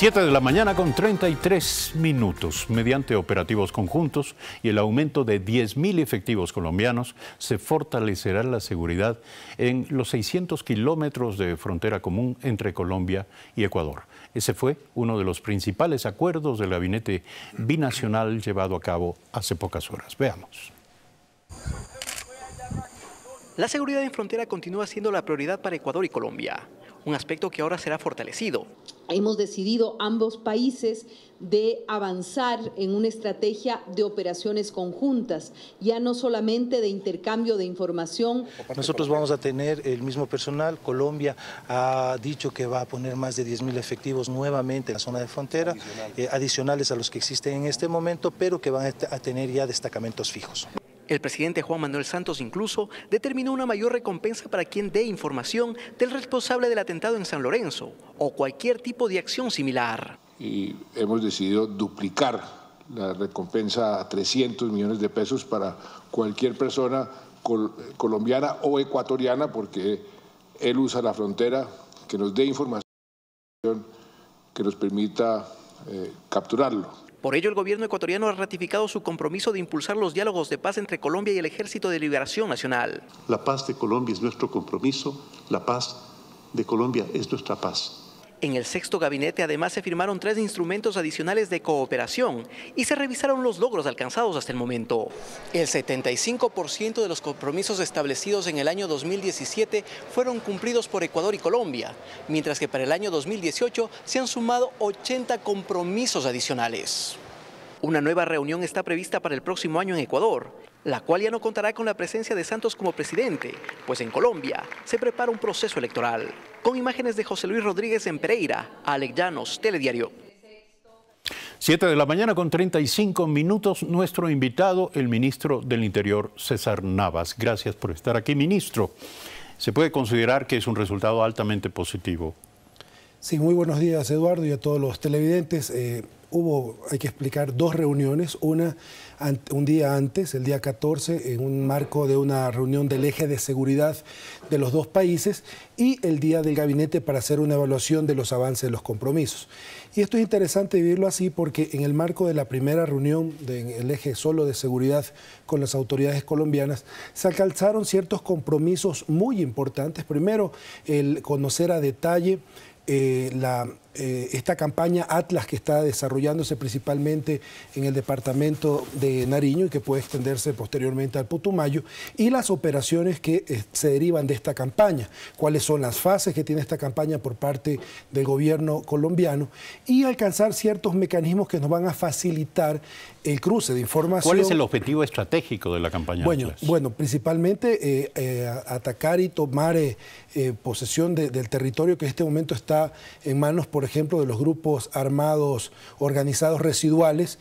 7 de la mañana con 33 minutos. Mediante operativos conjuntos y el aumento de 10.000 efectivos colombianos, se fortalecerá la seguridad en los 600 kilómetros de frontera común entre Colombia y Ecuador. Ese fue uno de los principales acuerdos del gabinete binacional llevado a cabo hace pocas horas. Veamos. La seguridad en frontera continúa siendo la prioridad para Ecuador y Colombia, un aspecto que ahora será fortalecido. Hemos decidido ambos países de avanzar en una estrategia de operaciones conjuntas, ya no solamente de intercambio de información. Nosotros vamos a tener el mismo personal. Colombia ha dicho que va a poner más de 10.000 efectivos nuevamente en la zona de frontera, eh, adicionales a los que existen en este momento, pero que van a tener ya destacamentos fijos. El presidente Juan Manuel Santos incluso determinó una mayor recompensa para quien dé información del responsable del atentado en San Lorenzo o cualquier tipo de acción similar. Y hemos decidido duplicar la recompensa a 300 millones de pesos para cualquier persona colombiana o ecuatoriana porque él usa la frontera que nos dé información que nos permita eh, capturarlo. Por ello, el gobierno ecuatoriano ha ratificado su compromiso de impulsar los diálogos de paz entre Colombia y el Ejército de Liberación Nacional. La paz de Colombia es nuestro compromiso, la paz de Colombia es nuestra paz. En el sexto gabinete además se firmaron tres instrumentos adicionales de cooperación y se revisaron los logros alcanzados hasta el momento. El 75% de los compromisos establecidos en el año 2017 fueron cumplidos por Ecuador y Colombia, mientras que para el año 2018 se han sumado 80 compromisos adicionales. Una nueva reunión está prevista para el próximo año en Ecuador, la cual ya no contará con la presencia de Santos como presidente, pues en Colombia se prepara un proceso electoral. Con imágenes de José Luis Rodríguez en Pereira, Alec Llanos, Telediario. 7 de la mañana con 35 minutos, nuestro invitado, el ministro del Interior, César Navas. Gracias por estar aquí, ministro. Se puede considerar que es un resultado altamente positivo. Sí, muy buenos días, Eduardo, y a todos los televidentes. Eh, hubo, hay que explicar, dos reuniones, una un día antes, el día 14, en un marco de una reunión del eje de seguridad de los dos países y el día del gabinete para hacer una evaluación de los avances de los compromisos. Y esto es interesante vivirlo así porque en el marco de la primera reunión del eje solo de seguridad con las autoridades colombianas, se alcanzaron ciertos compromisos muy importantes. Primero, el conocer a detalle eh, la eh, esta campaña Atlas que está desarrollándose principalmente en el departamento de Nariño y que puede extenderse posteriormente al Putumayo y las operaciones que eh, se derivan de esta campaña, cuáles son las fases que tiene esta campaña por parte del gobierno colombiano y alcanzar ciertos mecanismos que nos van a facilitar el cruce de información. ¿Cuál es el objetivo estratégico de la campaña bueno? Bueno, principalmente eh, atacar y tomar posesión del territorio que en este momento está en manos por ejemplo, de los grupos armados organizados residuales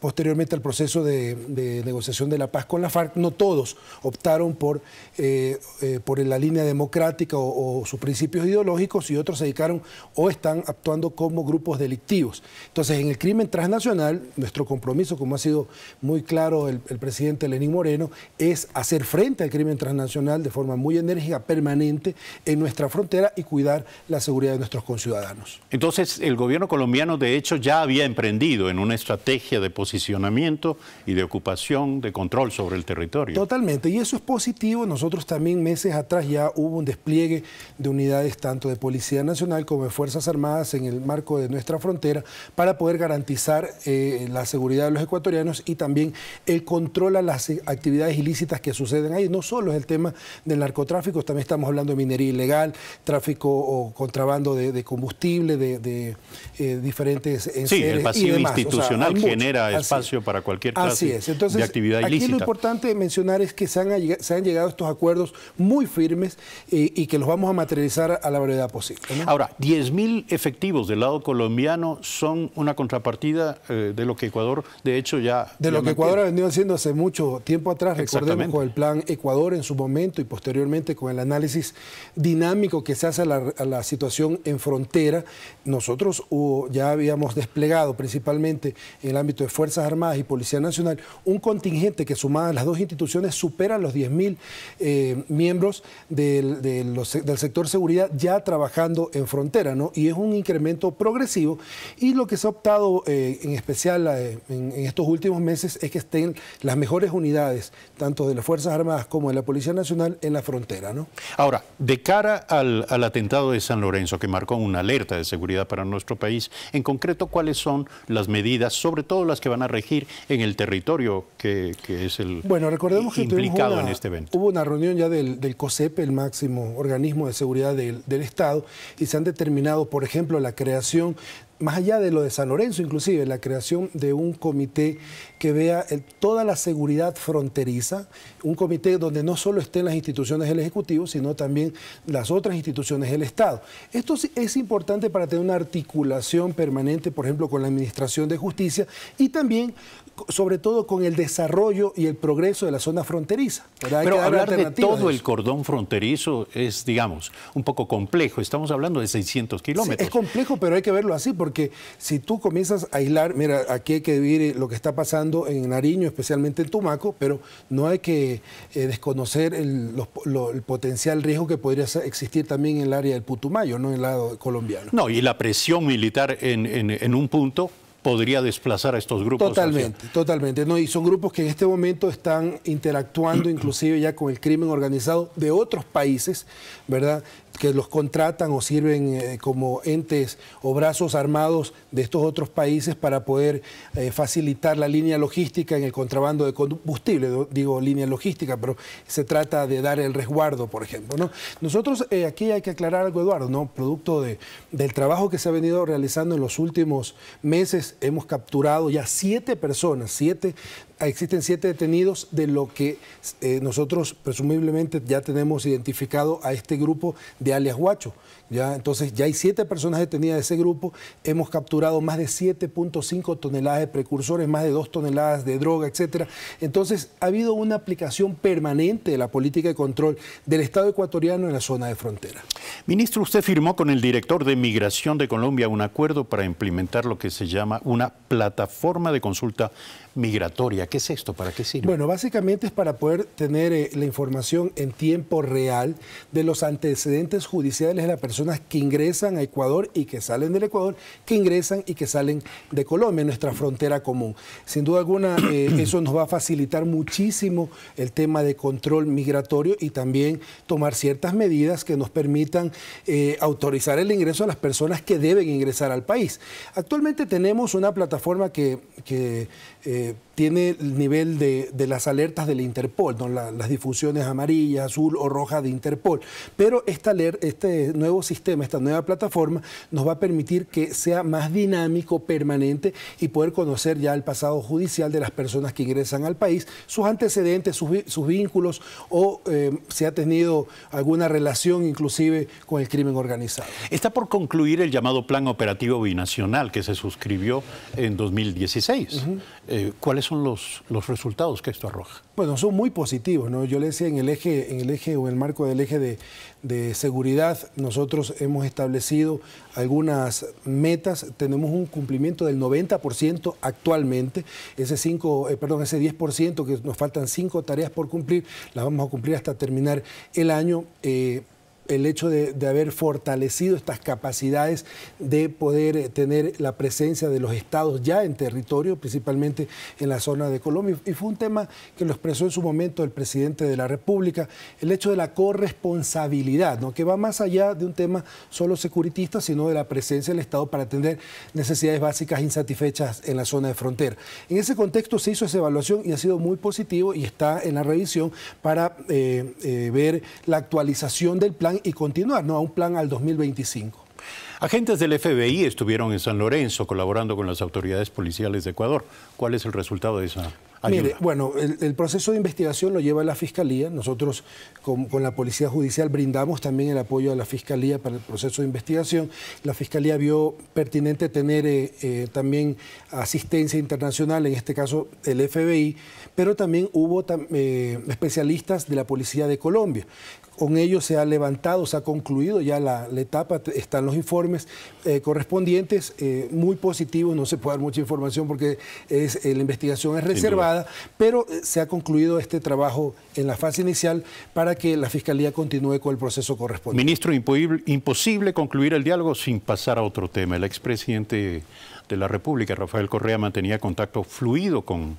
posteriormente al proceso de, negociación de la paz con la FARC, no todos optaron por, eh, eh, por la línea democrática o, sus principios ideológicos y otros se dedicaron o están actuando como grupos delictivos. Entonces, en el crimen transnacional, nuestro compromiso, como ha sido muy claro el, presidente Lenín Moreno, es hacer frente al crimen transnacional de forma muy enérgica, permanente, en nuestra frontera y cuidar la seguridad de nuestros conciudadanos. Entonces, el gobierno colombiano, de hecho, ya había emprendido en una estrategia de posicionamiento y de ocupación, de control sobre el territorio. Totalmente, y eso es positivo. Nosotros también meses atrás ya hubo un despliegue de unidades tanto de Policía Nacional como de Fuerzas Armadas en el marco de nuestra frontera para poder garantizar eh, la seguridad de los ecuatorianos y también el control a las actividades ilícitas que suceden ahí. No solo es el tema del narcotráfico, también estamos hablando de minería ilegal, tráfico o contrabando de, combustible, de, eh, diferentes... Sí, el pasivo institucional genera espacio para cualquier clase es. Entonces, de actividad ilícita. Aquí lo importante mencionar es que se han, se han llegado a estos acuerdos muy firmes eh, y que los vamos a materializar a la brevedad posible. Ahora, 10.000 efectivos del lado colombiano son una contrapartida eh, de lo que Ecuador, de hecho, ya... De lo que Ecuador ha venido haciendo hace mucho tiempo atrás, recordemos con el plan Ecuador en su momento y posteriormente con el análisis dinámico que se hace a la, situación en frontera, nosotros ya habíamos desplegado principalmente en el ámbito de fuerza Fuerzas Armadas y Policía Nacional, un contingente que sumadas las dos instituciones supera los 10.000 eh, miembros del, del, sector seguridad ya trabajando en frontera, ¿no? Y es un incremento progresivo y lo que se ha optado eh, en especial eh, en, estos últimos meses es que estén las mejores unidades, tanto de las Fuerzas Armadas como de la Policía Nacional, en la frontera, ¿no? Ahora, de cara al, al atentado de San Lorenzo, que marcó una alerta de seguridad para nuestro país, en concreto, ¿cuáles son las medidas, sobre todo las que van a regir en el territorio que, es el bueno, recordemos que implicado en este evento? Hubo una reunión ya del, del COSEP, el máximo organismo de seguridad del, del Estado, y se han determinado, por ejemplo, la creación más allá de lo de San Lorenzo, inclusive la creación de un comité que vea toda la seguridad fronteriza, un comité donde no solo estén las instituciones del Ejecutivo, sino también las otras instituciones del Estado. Esto es importante para tener una articulación permanente, por ejemplo, con la Administración de Justicia y también sobre todo con el desarrollo y el progreso de la zona fronteriza. Pero hablar de todo el cordón fronterizo es, digamos, un poco complejo. Estamos hablando de 600 kilómetros. es complejo, pero hay que verlo así, porque si tú comienzas a aislar, mira, aquí hay que vivir lo que está pasando en Nariño, especialmente en Tumaco, pero no hay que eh, desconocer el, potencial riesgo que podría existir también en el área del Putumayo, no en el lado colombiano. No, y la presión militar en, en un punto podría desplazar a estos grupos. Totalmente, totalmente. No, y son grupos que en este momento están interactuando inclusive ya con el crimen organizado de otros países, ¿verdad? Que los contratan o sirven eh, como entes o brazos armados de estos otros países para poder eh, facilitar la línea logística en el contrabando de combustible, digo línea logística, pero se trata de dar el resguardo, por ejemplo. ¿no? Nosotros eh, aquí hay que aclarar algo, Eduardo, ¿no? producto de, del trabajo que se ha venido realizando en los últimos meses, hemos capturado ya siete personas, siete existen siete detenidos de lo que eh, nosotros presumiblemente ya tenemos identificado a este grupo de alias Guacho. ¿Ya? Entonces ya hay siete personas detenidas de ese grupo, hemos capturado más de 7.5 toneladas de precursores, más de 2 toneladas de droga, etc. Entonces ha habido una aplicación permanente de la política de control del Estado ecuatoriano en la zona de frontera. Ministro, usted firmó con el director de Migración de Colombia un acuerdo para implementar lo que se llama una plataforma de consulta migratoria. ¿Qué es esto? ¿Para qué sirve? Bueno, básicamente es para poder tener eh, la información en tiempo real de los antecedentes judiciales de las personas que ingresan a Ecuador y que salen del Ecuador, que ingresan y que salen de Colombia, nuestra frontera común. Sin duda alguna, eh, eso nos va a facilitar muchísimo el tema de control migratorio y también tomar ciertas medidas que nos permitan eh, autorizar el ingreso a las personas que deben ingresar al país. Actualmente tenemos una plataforma que, que eh, tiene el nivel de, las alertas del Interpol, ¿no? las difusiones amarillas, azul o roja de Interpol. Pero esta, este nuevo sistema, esta nueva plataforma, nos va a permitir que sea más dinámico, permanente y poder conocer ya el pasado judicial de las personas que ingresan al país, sus antecedentes, sus, vínculos o eh, si ha tenido alguna relación inclusive con el crimen organizado. Está por concluir el llamado Plan Operativo Binacional que se suscribió en 2016. Eh, ¿Cuáles son los, los resultados que esto arroja? Bueno, son muy positivos. ¿no? Yo le decía, en el eje, en el eje o en el marco del eje de, de seguridad, nosotros hemos establecido algunas metas. Tenemos un cumplimiento del 90% actualmente. Ese, 5, eh, perdón, ese 10% que nos faltan cinco tareas por cumplir, las vamos a cumplir hasta terminar el año. Eh, el hecho de, haber fortalecido estas capacidades de poder eh, tener la presencia de los estados ya en territorio, principalmente en la zona de Colombia. Y fue un tema que lo expresó en su momento el presidente de la República, el hecho de la corresponsabilidad, ¿no? que va más allá de un tema solo securitista, sino de la presencia del Estado para atender necesidades básicas insatisfechas en la zona de frontera. En ese contexto se hizo esa evaluación y ha sido muy positivo y está en la revisión para eh, eh, ver la actualización del plan y continuar, ¿no? A un plan al 2025. Agentes del FBI estuvieron en San Lorenzo colaborando con las autoridades policiales de Ecuador. ¿Cuál es el resultado de esa Mire, bueno, el, proceso de investigación lo lleva la Fiscalía. Nosotros con, la Policía Judicial brindamos también el apoyo a la Fiscalía para el proceso de investigación. La Fiscalía vio pertinente tener eh, eh, también asistencia internacional, en este caso el FBI, pero también hubo eh, especialistas de la Policía de Colombia. Con ellos se ha levantado, se ha concluido ya la, etapa, están los informes correspondientes, muy positivos, no se puede dar mucha información porque es, la investigación es reservada pero eh, se ha concluido este trabajo en la fase inicial para que la Fiscalía continúe con el proceso correspondiente. Ministro, imposible concluir el diálogo sin pasar a otro tema. El expresidente de la República, Rafael Correa, mantenía contacto fluido con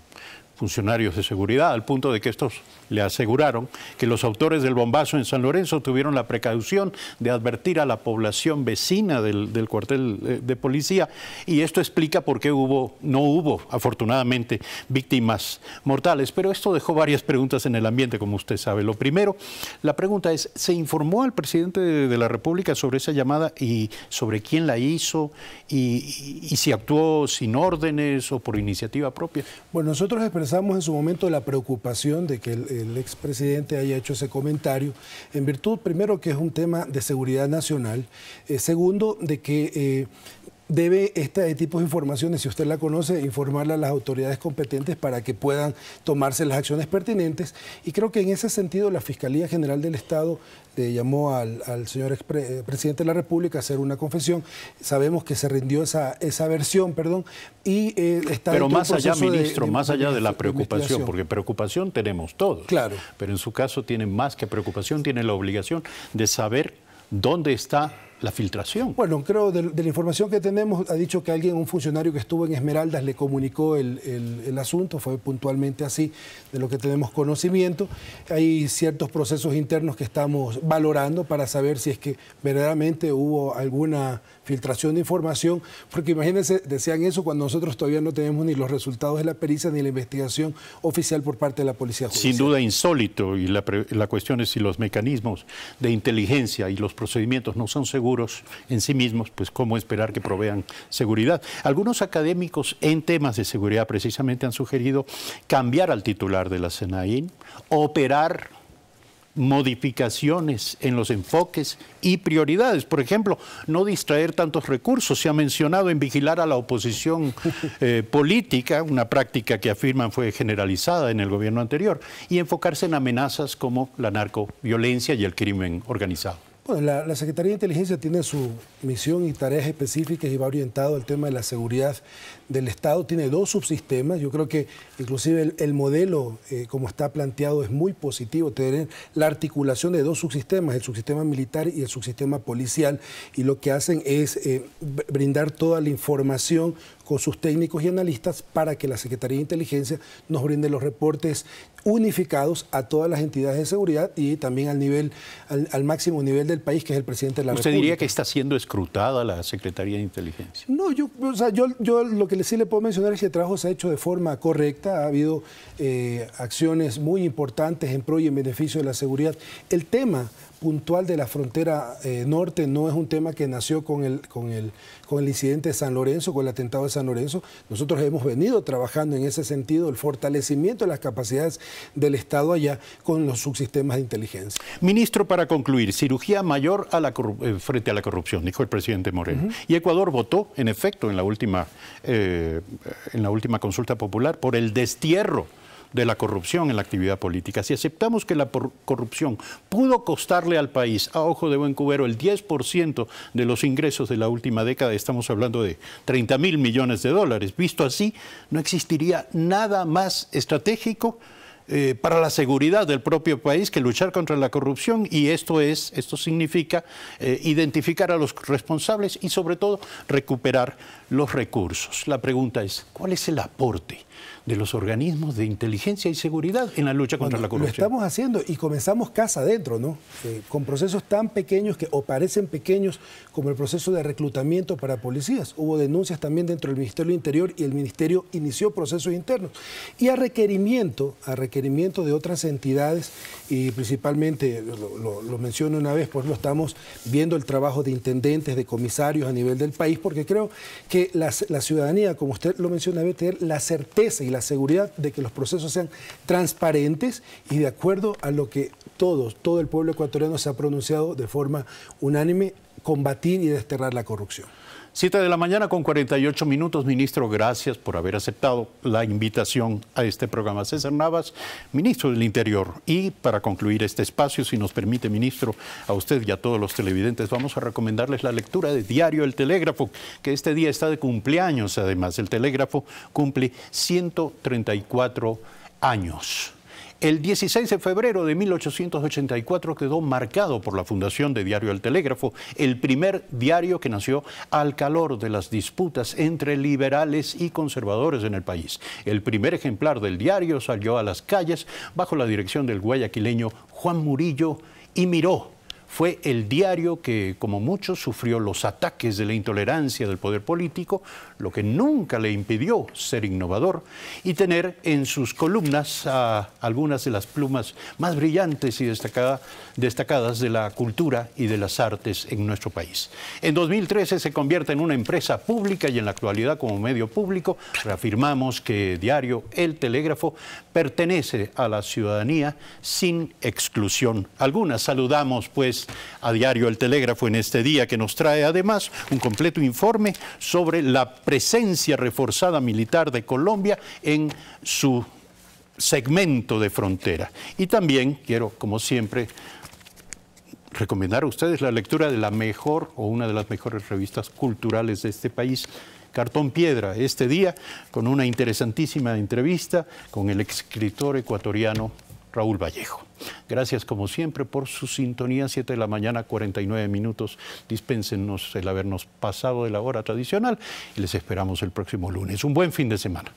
funcionarios de seguridad, al punto de que estos le aseguraron que los autores del bombazo en San Lorenzo tuvieron la precaución de advertir a la población vecina del, cuartel de policía y esto explica por qué hubo, no hubo afortunadamente víctimas mortales. Pero esto dejó varias preguntas en el ambiente, como usted sabe. Lo primero, la pregunta es, ¿se informó al presidente de, la República sobre esa llamada y sobre quién la hizo y, y si actuó sin órdenes o por iniciativa propia? Bueno, nosotros expresamos en su momento la preocupación de que el el expresidente haya hecho ese comentario, en virtud, primero, que es un tema de seguridad nacional, eh, segundo, de que eh, debe este tipo de informaciones, si usted la conoce, informarle a las autoridades competentes para que puedan tomarse las acciones pertinentes. Y creo que en ese sentido la Fiscalía General del Estado le llamó al, señor eh, presidente de la República a hacer una confesión. Sabemos que se rindió esa, esa versión, perdón, y eh, está... Pero más allá, ministro, más allá de la preocupación, porque preocupación tenemos todos. Claro. Pero en su caso tiene más que preocupación, tiene la obligación de saber dónde está la filtración. Bueno, creo de, la información que tenemos, ha dicho que alguien, un funcionario que estuvo en Esmeraldas, le comunicó el, asunto, fue puntualmente así, de lo que tenemos conocimiento. Hay ciertos procesos internos que estamos valorando para saber si es que verdaderamente hubo alguna filtración de información, porque imagínense, decían eso cuando nosotros todavía no tenemos ni los resultados de la pericia ni la investigación oficial por parte de la Policía Judicial. Sin duda insólito, y la, la cuestión es si los mecanismos de inteligencia y los procedimientos no son seguros en sí mismos, pues cómo esperar que provean seguridad. Algunos académicos en temas de seguridad precisamente han sugerido cambiar al titular de la SENAIN, operar modificaciones en los enfoques y prioridades. Por ejemplo, no distraer tantos recursos. Se ha mencionado en vigilar a la oposición eh, política, una práctica que afirman fue generalizada en el gobierno anterior, y enfocarse en amenazas como la narcoviolencia y el crimen organizado. Bueno, la, Secretaría de Inteligencia tiene su misión y tareas específicas y va orientado al tema de la seguridad del Estado. Tiene dos subsistemas. Yo creo que inclusive el, modelo, eh, como está planteado, es muy positivo. Tener la articulación de dos subsistemas, el subsistema militar y el subsistema policial. Y lo que hacen es eh, brindar toda la información con sus técnicos y analistas para que la Secretaría de Inteligencia nos brinde los reportes unificados a todas las entidades de seguridad y también al nivel, al, máximo nivel del país, que es el presidente de la ¿Usted República. ¿Usted diría que está siendo escrutada la Secretaría de Inteligencia? No, yo, o sea, yo, yo lo que sí le puedo mencionar es que el trabajo se ha hecho de forma correcta, ha habido eh, acciones muy importantes en pro y en beneficio de la seguridad. El tema puntual de la frontera eh, norte no es un tema que nació con el, con, el, con el incidente de San Lorenzo, con el atentado de San Lorenzo. Nosotros hemos venido trabajando en ese sentido, el fortalecimiento de las capacidades del Estado allá con los subsistemas de inteligencia. Ministro, para concluir, cirugía mayor a la eh, frente a la corrupción, dijo el presidente Moreno. Y Ecuador votó, en efecto, en la última, eh, en la última consulta popular por el destierro de la corrupción en la actividad política. Si aceptamos que la corrupción pudo costarle al país, a ojo de buen cubero, el 10% de los ingresos de la última década, estamos hablando de 30 mil millones de dólares. Visto así, no existiría nada más estratégico eh, para la seguridad del propio país que luchar contra la corrupción y esto es, esto significa eh, identificar a los responsables y sobre todo recuperar los recursos. La pregunta es, ¿cuál es el aporte de los organismos de inteligencia y seguridad en la lucha contra la corrupción. Lo estamos haciendo y comenzamos casa adentro, ¿no? Eh, con procesos tan pequeños que o parecen pequeños como el proceso de reclutamiento para policías. Hubo denuncias también dentro del Ministerio del Interior y el Ministerio inició procesos internos. Y a requerimiento, a requerimiento de otras entidades y principalmente, lo, menciono una vez, pues lo estamos viendo el trabajo de intendentes, de comisarios a nivel del país, porque creo que la, la ciudadanía, como usted lo menciona, debe tener la certeza y la seguridad de que los procesos sean transparentes y de acuerdo a lo que todos, todo el pueblo ecuatoriano se ha pronunciado de forma unánime, combatir y desterrar la corrupción. Siete de la mañana con 48 minutos. Ministro, gracias por haber aceptado la invitación a este programa. César Navas, ministro del Interior. Y para concluir este espacio, si nos permite, ministro, a usted y a todos los televidentes, vamos a recomendarles la lectura de Diario El Telégrafo, que este día está de cumpleaños. Además, el Telégrafo cumple 134 años. El 16 de febrero de 1884 quedó marcado por la fundación de Diario El Telégrafo, el primer diario que nació al calor de las disputas entre liberales y conservadores en el país. El primer ejemplar del diario salió a las calles bajo la dirección del guayaquileño Juan Murillo y Miró fue el diario que, como muchos, sufrió los ataques de la intolerancia del poder político, lo que nunca le impidió ser innovador y tener en sus columnas algunas de las plumas más brillantes y destacadas de la cultura y de las artes en nuestro país. En 2013 se convierte en una empresa pública y en la actualidad como medio público reafirmamos que Diario El Telégrafo pertenece a la ciudadanía sin exclusión alguna. Saludamos pues a diario El Telégrafo en este día, que nos trae además un completo informe sobre la presencia reforzada militar de Colombia en su segmento de frontera. Y también quiero, como siempre, recomendar a ustedes la lectura de la mejor o una de las mejores revistas culturales de este país, Cartón Piedra, este día con una interesantísima entrevista con el escritor ecuatoriano Raúl Vallejo. Gracias como siempre por su sintonía, 7 de la mañana, 49 minutos. Dispénsenos el habernos pasado de la hora tradicional y les esperamos el próximo lunes. Un buen fin de semana.